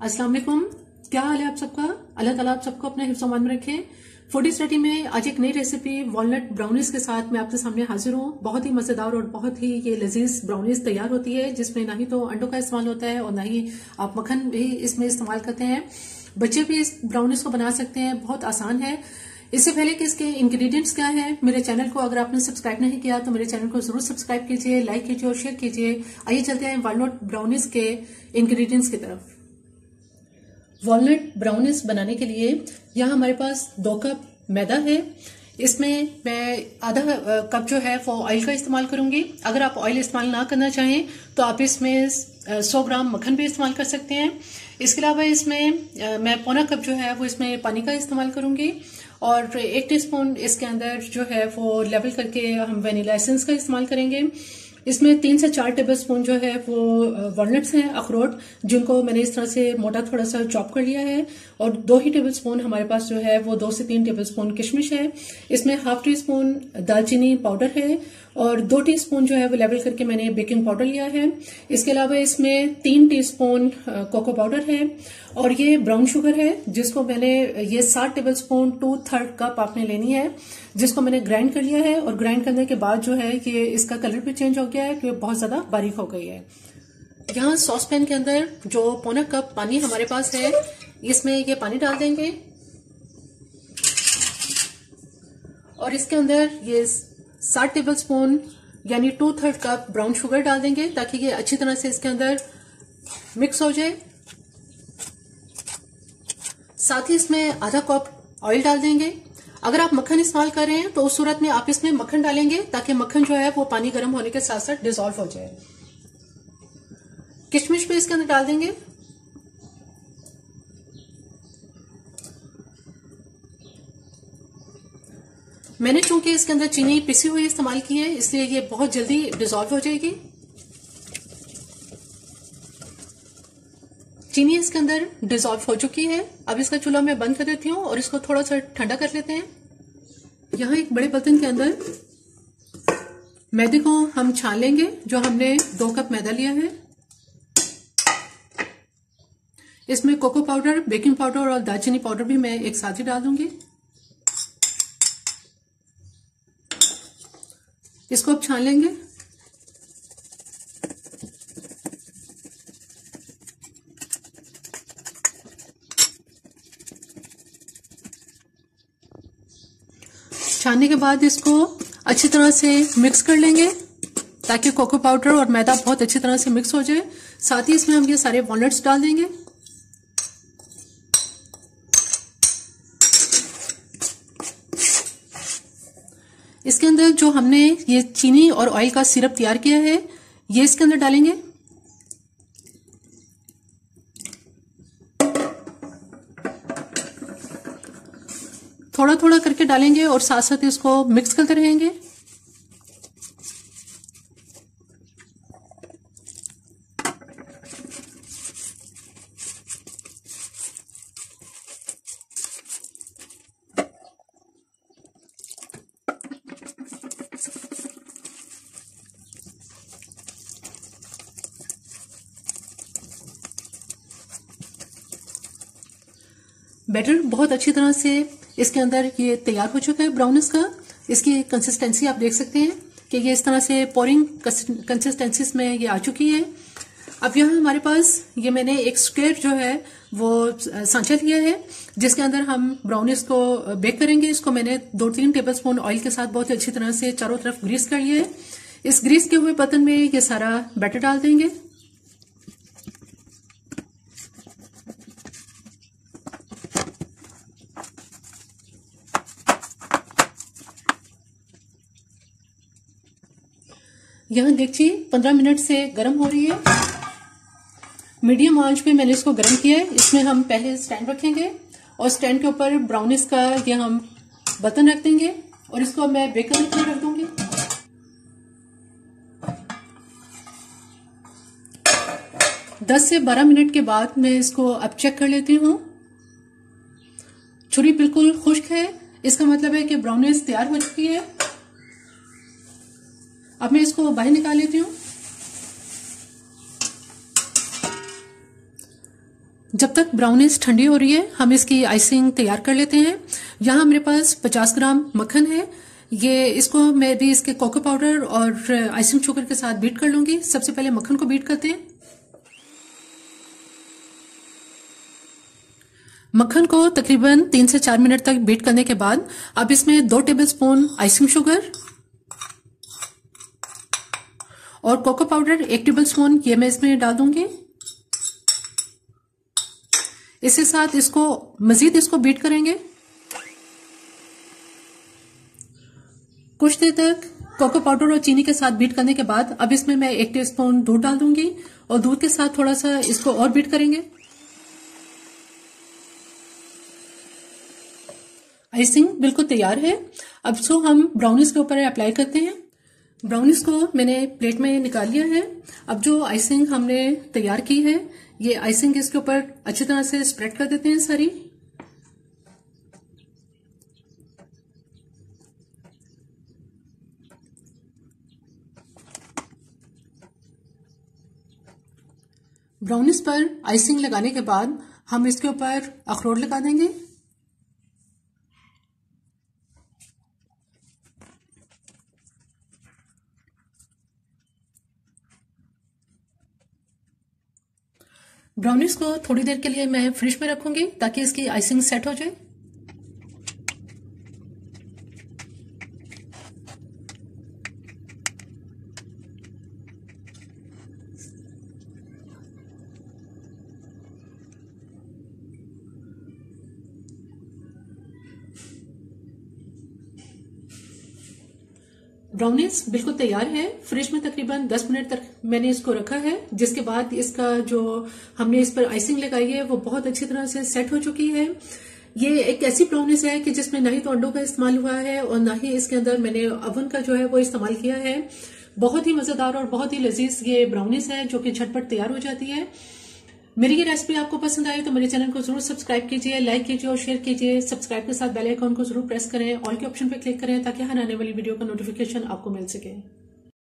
अस्सलाम वालेकुम क्या हाल है आप सबका? अल्लाह ताला आप सबको अपने हिफ्स में रखे। फूडी स्टडी में आज एक नई रेसिपी वॉलनट ब्राउनीज के साथ मैं आपके सामने हाजिर हूँ। बहुत ही मज़ेदार और बहुत ही ये लजीज ब्राउनीज तैयार होती है, जिसमें ना ही तो अंडों का इस्तेमाल होता है और ना ही आप मक्खन भी इसमें इस्तेमाल करते हैं। बच्चे भी इस ब्राउनीज को बना सकते हैं, बहुत आसान है। इससे पहले कि इसके इंग्रेडिएंट्स क्या है, मेरे चैनल को अगर आपने सब्सक्राइब नहीं किया तो मेरे चैनल को ज़रूर सब्सक्राइब कीजिए लाइक कीजिए और शेयर कीजिए। आइए चलते हैं वॉलनट ब्राउनीज के इंग्रेडिएंट्स की तरफ़। वॉलनट ब्राउनिस बनाने के लिए यहाँ हमारे पास दो कप मैदा है। इसमें मैं आधा कप जो है वो ऑयल का इस्तेमाल करूँगी। अगर आप ऑयल इस्तेमाल ना करना चाहें तो आप इसमें 100 ग्राम मक्खन भी इस्तेमाल कर सकते हैं। इसके अलावा इसमें मैं पौना कप जो है वो इसमें पानी का इस्तेमाल करूँगी। और एक टीस्पून इसके अंदर जो है वो लेवल करके हम वेनिला एसेंस का इस्तेमाल करेंगे। इसमें तीन से चार टेबल स्पून जो है वो वॉलनट्स हैं, अखरोट, जिनको मैंने इस तरह से मोटा थोड़ा सा चॉप कर लिया है। और दो ही टेबल स्पून हमारे पास जो है वो दो से तीन टेबल स्पून किशमिश है। इसमें हाफ़ टी स्पून दालचीनी पाउडर है और दो टीस्पून जो है वो लेवल करके मैंने बेकिंग पाउडर लिया है। इसके अलावा इसमें तीन टीस्पून कोको पाउडर है और ये ब्राउन शुगर है, जिसको मैंने, ये सात tablespoon two third cup आपने लेनी है, जिसको मैंने ग्राइंड कर लिया है और ग्राइंड करने के बाद जो है कि इसका कलर भी चेंज हो गया है, क्योंकि बहुत ज़्यादा बारीक हो गई है। यहाँ सॉस पैन के अंदर जो पौना कप पानी हमारे पास है, इसमें ये पानी डाल देंगे। और इसके अंदर ये सात टेबल स्पून यानी two third cup brown sugar डाल देंगे ताकि ये अच्छी तरह से इसके अंदर मिक्स हो जाए। साथ ही इसमें आधा कप ऑयल डाल देंगे। अगर आप मक्खन इस्तेमाल कर रहे हैं तो उस सूरत में आप इसमें मक्खन डालेंगे ताकि मक्खन जो है वो पानी गर्म होने के साथ साथ डिजोल्व हो जाए। किशमिश भी इसके अंदर डाल देंगे। मैंने चूँकि इसके अंदर चीनी पिसी हुई इस्तेमाल की है, इसलिए ये बहुत जल्दी डिजोल्व हो जाएगी। चीनी इसके अंदर डिजोल्व हो चुकी है। अब इसका चूल्हा मैं बंद कर देती हूँ और इसको थोड़ा सा ठंडा कर लेते हैं। यहाँ एक बड़े बर्तन के अंदर मैदे को हम छान लेंगे, जो हमने दो कप मैदा लिया है। इसमें कोको पाउडर, बेकिंग पाउडर और दालचीनी पाउडर भी मैं एक साथ ही डाल दूँगी। इसको अब छान लेंगे? छानने के बाद इसको अच्छी तरह से मिक्स कर लेंगे ताकि कोको पाउडर और मैदा बहुत अच्छी तरह से मिक्स हो जाए। साथ ही इसमें हम ये सारे वॉलट्स डाल देंगे। इसके अंदर जो हमने ये चीनी और ऑयल का सिरप तैयार किया है, ये इसके अंदर डालेंगे। थोड़ा थोड़ा करके डालेंगे और साथ साथ इसको मिक्स करते रहेंगे। बैटर बहुत अच्छी तरह से इसके अंदर ये तैयार हो चुका है ब्राउनिस का। इसकी कंसिस्टेंसी आप देख सकते हैं कि ये इस तरह से पोरिंग कंसिस्टेंसीज में ये आ चुकी है। अब यहाँ हमारे पास ये मैंने एक स्क्वेयर जो है वो सांचा लिया है, जिसके अंदर हम ब्राउनिस को बेक करेंगे। इसको मैंने दो तीन टेबल स्पून ऑयल के साथ बहुत अच्छी तरह से चारों तरफ़ ग्रीस कर लिया है। इस ग्रीस के हुए बर्तन में ये सारा बैटर डाल देंगे। यहाँ देखिए, पंद्रह मिनट से गर्म हो रही है। मीडियम आँच पे मैंने इसको गर्म किया है। इसमें हम पहले स्टैंड रखेंगे और स्टैंड के ऊपर ब्राउनिस का ये हम बर्तन रख देंगे और इसको मैं बेकर लिए रख दूँगी। दस से बारह मिनट के बाद मैं इसको अब चेक कर लेती हूँ। छुरी बिल्कुल खुश्क है। इसका मतलब है कि ब्राउनिस तैयार हो चुकी है। अब मैं इसको बाहर निकाल लेती हूँ। जब तक ब्राउनीज ठंडी हो रही है, हम इसकी आइसिंग तैयार कर लेते हैं। यहाँ मेरे पास 50 ग्राम मक्खन है। ये इसको मैं भी इसके कोको पाउडर और आइसिंग शुगर के साथ बीट कर लूँगी। सबसे पहले मक्खन को बीट करते हैं। मक्खन को तकरीबन तीन से चार मिनट तक बीट करने के बाद अब इसमें दो टेबल स्पून आइसिंग शुगर और कोको पाउडर एक टेबल स्पून ये मैं इसमें डाल दूँगी। इसके साथ इसको, मजीद इसको बीट करेंगे। कुछ देर तक कोको पाउडर और चीनी के साथ बीट करने के बाद अब इसमें मैं एक टी स्पून दूध डाल दूँगी और दूध के साथ थोड़ा सा इसको और बीट करेंगे। आइसिंग बिल्कुल तैयार है। अब सो हम ब्राउनीज के ऊपर अप्लाई करते हैं। ब्राउनीज को मैंने प्लेट में निकाल लिया है। अब जो आइसिंग हमने तैयार की है, ये आइसिंग इसके ऊपर अच्छी तरह से स्प्रेड कर देते हैं सारी। ब्राउनीज पर आइसिंग लगाने के बाद हम इसके ऊपर अखरोट लगा देंगे। ब्राउनीज को थोड़ी देर के लिए मैं फ्रिज में रखूँगी ताकि इसकी आइसिंग सेट हो जाए। ब्राउनीज बिल्कुल तैयार है। फ्रिज में तकरीबन 10 मिनट तक मैंने इसको रखा है। जिसके बाद इसका जो हमने इस पर आइसिंग लगाई है, वो बहुत अच्छी तरह से सेट हो चुकी है। ये एक ऐसी ब्राउनीज है कि जिसमें ना ही तो अंडों का इस्तेमाल हुआ है और ना ही इसके अंदर मैंने अवन का जो है वो इस्तेमाल किया है। बहुत ही मज़ेदार और बहुत ही लजीज ये ब्राउनीज है, जो कि झटपट तैयार हो जाती है। मेरी ये रेसिपी आपको पसंद आई तो मेरे चैनल को ज़रूर सब्सक्राइब कीजिए लाइक कीजिए और शेयर कीजिए। सब्सक्राइब के साथ बेल आइकॉन को ज़रूर प्रेस करें। ऑल के ऑप्शन पर क्लिक करें ताकि हर आने वाली वीडियो का नोटिफिकेशन आपको मिल सके।